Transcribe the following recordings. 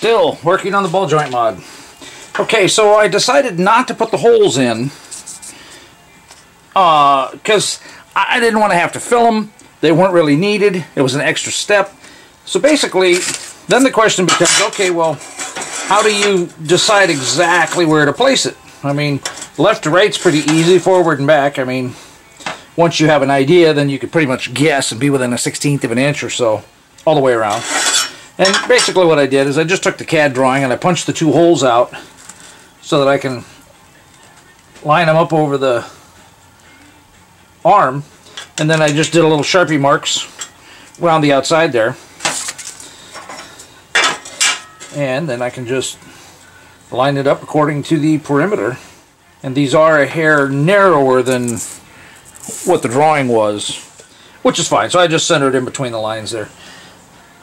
Still working on the ball joint mod. Okay, so I decided not to put the holes in because uh, I didn't want to have to fill them. They weren't really needed. It was an extra step. So basically, then the question becomes, okay, well, how do you decide exactly where to place it? I mean, left to right's pretty easy, forward and back. I mean, once you have an idea, then you could pretty much guess and be within a 16th of an inch or so all the way around. And basically what I did is I just took the CAD drawing and I punched the two holes out so that I can line them up over the arm. And then I just did a little sharpie marks around the outside there. And then I can just line it up according to the perimeter. And these are a hair narrower than what the drawing was which is fine. So I just centered in between the lines there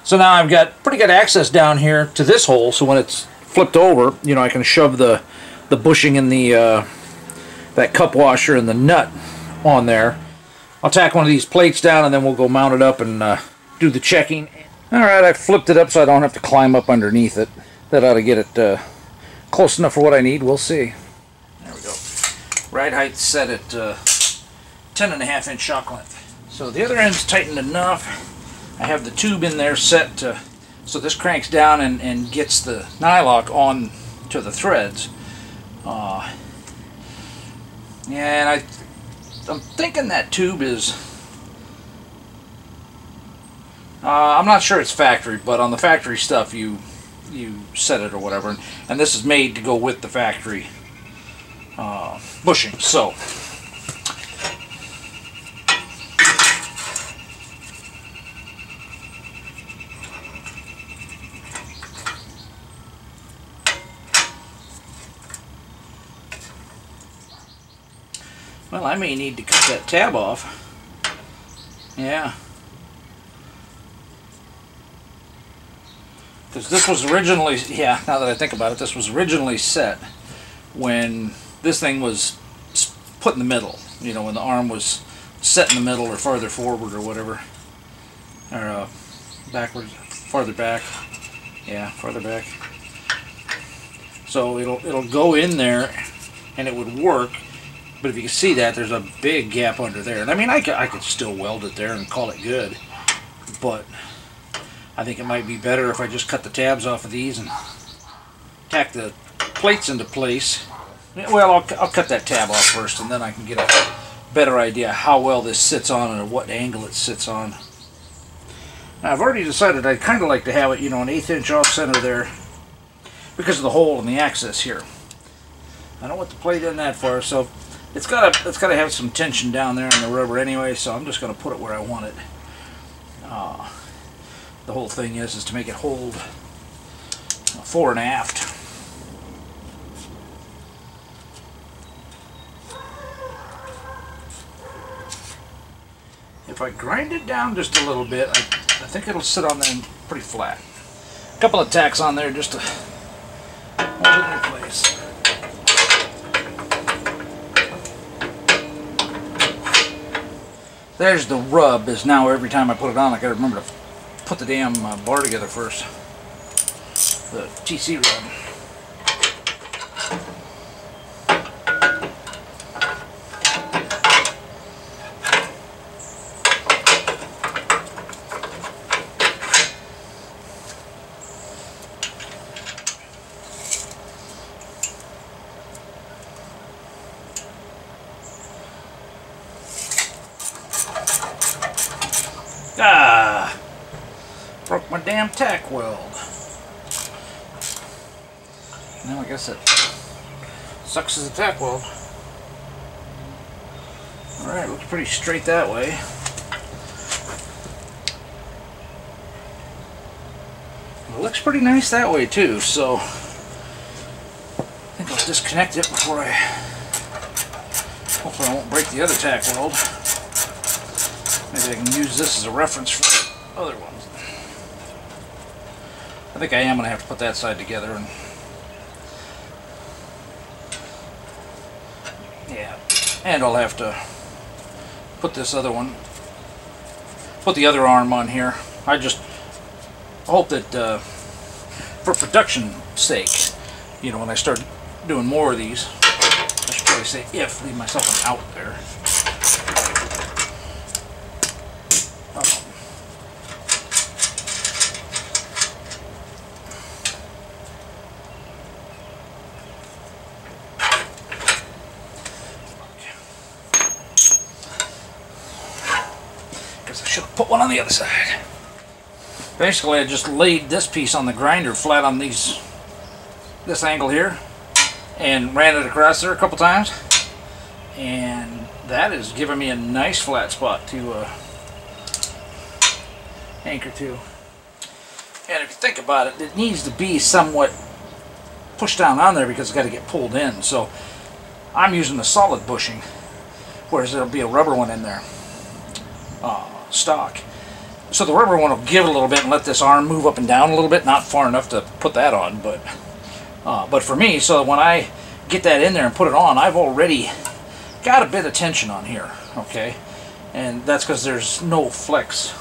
so now I've got pretty good access down here to this hole, so when it's flipped over, you know, I can shove the, the bushing and the, uh, that cup washer and the nut on there. I'll tack one of these plates down and then we'll go mount it up and uh, do the checking. Alright, I flipped it up so I don't have to climb up underneath it. That ought to get it uh, close enough for what I need. We'll see. There we go. Ride height set at uh, 10 and a half inch shock length. So the other end's tightened enough. I have the tube in there set to, so this cranks down and, and gets the nylock on to the threads. Uh, and I, I'm thinking that tube is, uh, I'm not sure it's factory, but on the factory stuff you you set it or whatever. And, this is made to go with the factory uh, bushing. So Well, I may need to cut that tab off. Yeah. Because this was originally, yeah, now that I think about it, this was originally set when this thing was put in the middle. You know, when the arm was set in the middle or farther forward or whatever. Or uh, backwards, farther back. Yeah, farther back. So it'll it'll go in there and it would work but if you can see that, there's a big gap under there. And I mean, I could, I could still weld it there and call it good. But I think it might be better if I just cut the tabs off of these and tack the plates into place. Well, I'll, I'll cut that tab off first and then I can get a better idea how well this sits on and what angle it sits on. Now, I've already decided I'd kind of like to have it, you know, an eighth inch off center there because of the hole in the access here. I don't want the plate in that far, so it's gotta it's gotta have some tension down there in the rubber anyway, so I'm just gonna put it where I want it. Uh, the whole thing is is to make it hold fore and aft. If I grind it down just a little bit, I, I think it'll sit on there pretty flat. A couple of tacks on there just to hold it in place. There's the rub, is now every time I put it on I gotta remember to put the damn uh, bar together first. The TC rod. Damn tack weld. Now I guess it sucks as a tack weld. Alright, looks pretty straight that way. It looks pretty nice that way too, so I think I'll disconnect it before I hopefully I won't break the other tack weld. Maybe I can use this as a reference for the other ones. I think I am going to have to put that side together and yeah and I'll have to put this other one put the other arm on here I just hope that uh, for production sake, you know, when I start doing more of these, I should probably say if, leave myself an out there. Should put one on the other side. Basically, I just laid this piece on the grinder flat on these, this angle here, and ran it across there a couple times, and that is giving me a nice flat spot to uh, anchor to. And if you think about it, it needs to be somewhat pushed down on there because it's got to get pulled in. So I'm using the solid bushing, whereas there'll be a rubber one in there, uh, stock. So the rubber one will give a little bit and let this arm move up and down a little bit, not far enough to put that on, but uh, but for me, so when I get that in there and put it on, I've already got a bit of tension on here, okay? And that's because there's no flex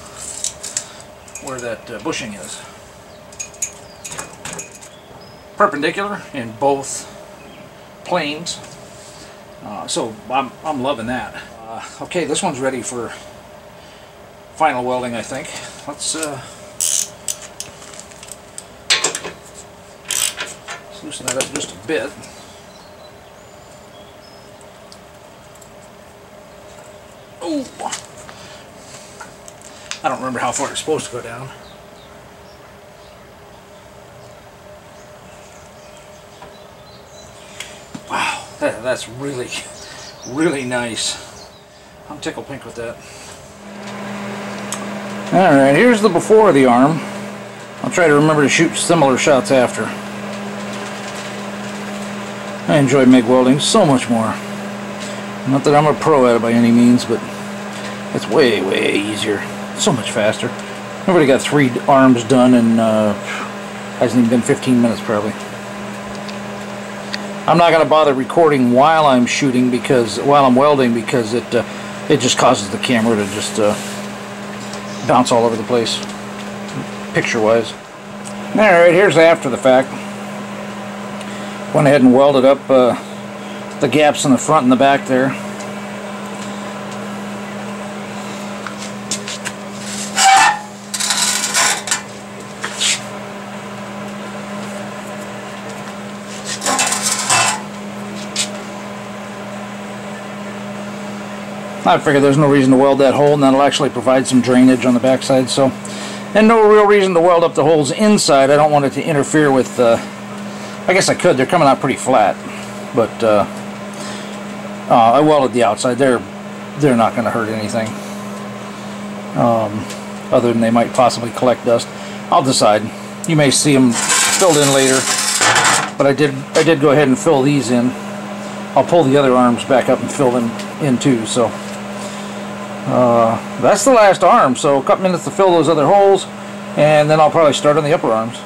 where that uh, bushing is. Perpendicular in both planes. Uh, so I'm, I'm loving that. Uh, okay, this one's ready for final welding, I think. Let's, uh, loosen that up just a bit. Oh! I don't remember how far it's supposed to go down. Wow, that, that's really, really nice. I'm tickled pink with that. Alright, here's the before of the arm. I'll try to remember to shoot similar shots after. I enjoy MIG welding so much more. Not that I'm a pro at it by any means, but it's way, way easier. So much faster. I've already got three arms done in, uh, hasn't even been 15 minutes probably. I'm not going to bother recording while I'm shooting because, while I'm welding because it, uh, it just causes the camera to just, uh, bounce all over the place, picture-wise. Alright, here's after the fact. Went ahead and welded up uh, the gaps in the front and the back there. I figure there's no reason to weld that hole and that'll actually provide some drainage on the backside so. And no real reason to weld up the holes inside. I don't want it to interfere with uh, I guess I could. They're coming out pretty flat but uh, uh, I welded the outside. They're they're not going to hurt anything um, other than they might possibly collect dust. I'll decide. You may see them filled in later but I did I did go ahead and fill these in. I'll pull the other arms back up and fill them in too so uh, that's the last arm, so a couple minutes to fill those other holes, and then I'll probably start on the upper arms.